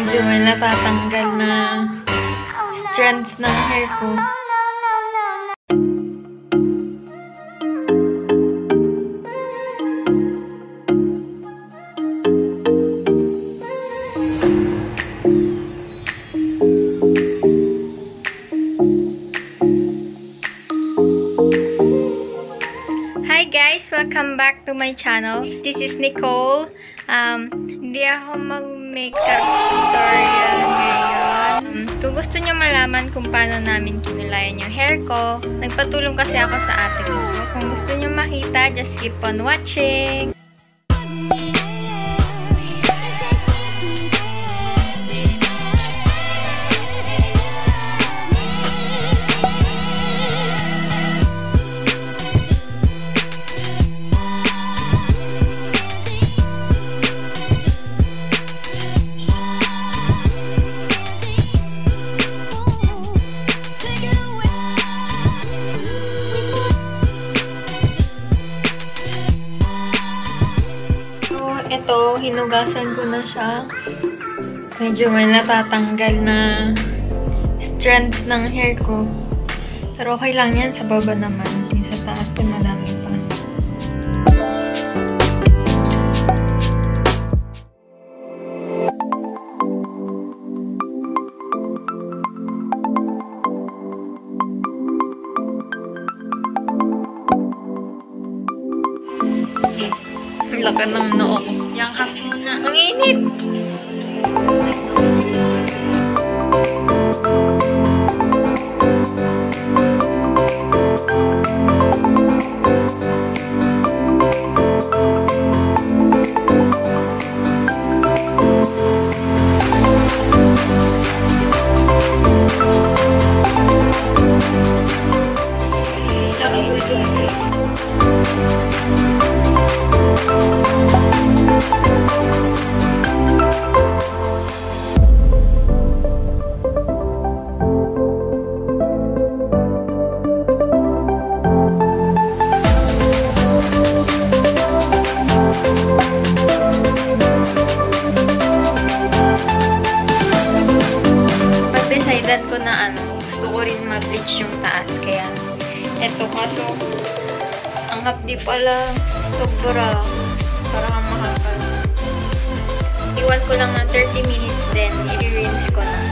Medyo may natatanggal na strands ng hair ko. Welcome back to my channel. This is Nicole. Um, hindi ako mag-makeup gusto nyo malaman kung paano namin kinulayan yung hair ko, nagpatulong kasi ako sa ate ko. Kung gusto nyo makita, just keep on watching. Ito, hinugasan ko na siya. Medyo may natatanggal na strands ng hair ko. Pero okay lang yan, sa baba naman. Sa taas ko madami pa. Laki ng noo. Yang hap muna. Ang init! naisipan ko na ano, gusto ko rin mag-bleach yung taas. Kaya, eto kaso, ang hapdi pala, sobra. Parang makakal. Iwan ko lang ng 30 minutes then, i-rinse ko na.